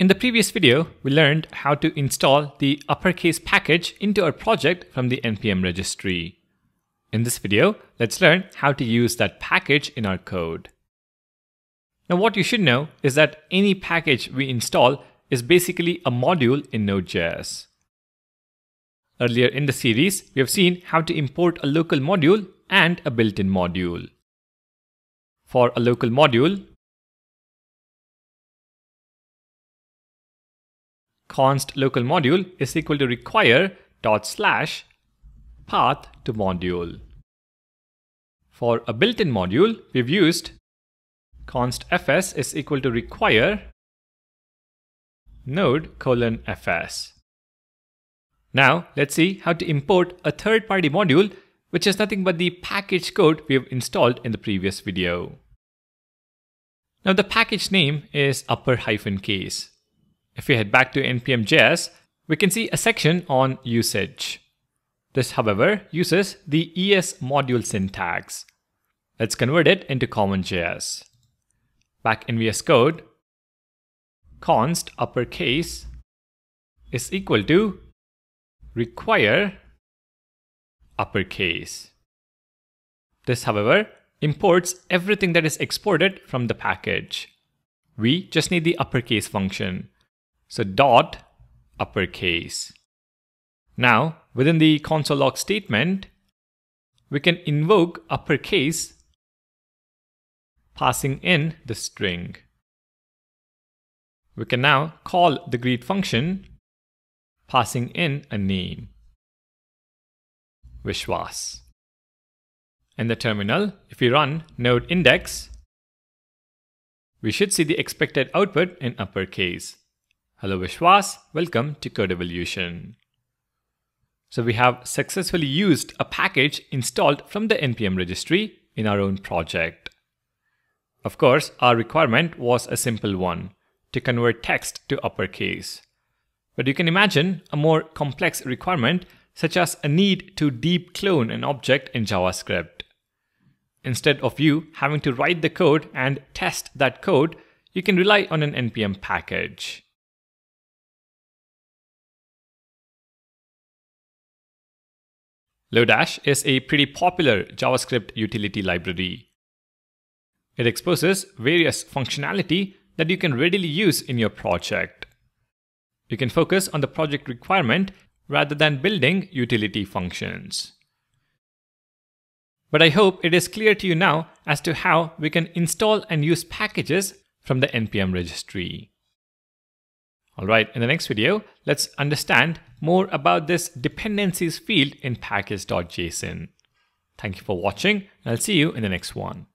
In the previous video, we learned how to install the uppercase package into our project from the npm registry. In this video, let's learn how to use that package in our code. Now what you should know is that any package we install is basically a module in Node.js. Earlier in the series, we have seen how to import a local module and a built-in module. For a local module, const local module is equal to require dot slash path to module. For a built-in module, we've used const fs is equal to require node colon fs. Now let's see how to import a third-party module which is nothing but the package code we have installed in the previous video. Now the package name is upper hyphen case. If we head back to npm.js, we can see a section on usage. This, however, uses the ES module syntax. Let's convert it into CommonJS. Back in VS Code, const uppercase is equal to require uppercase. This, however, imports everything that is exported from the package. We just need the uppercase function. So dot uppercase. Now, within the console log statement, we can invoke uppercase passing in the string. We can now call the greet function passing in a name. Vishwas. In the terminal, if we run node index, we should see the expected output in uppercase. Hello Vishwas, welcome to Codevolution. So we have successfully used a package installed from the npm registry in our own project. Of course, our requirement was a simple one, to convert text to uppercase. But you can imagine a more complex requirement such as a need to deep clone an object in JavaScript. Instead of you having to write the code and test that code, you can rely on an npm package. Lodash is a pretty popular JavaScript utility library. It exposes various functionality that you can readily use in your project. You can focus on the project requirement rather than building utility functions. But I hope it is clear to you now as to how we can install and use packages from the npm registry. Alright, in the next video, let's understand more about this dependencies field in package.json. Thank you for watching, and I'll see you in the next one.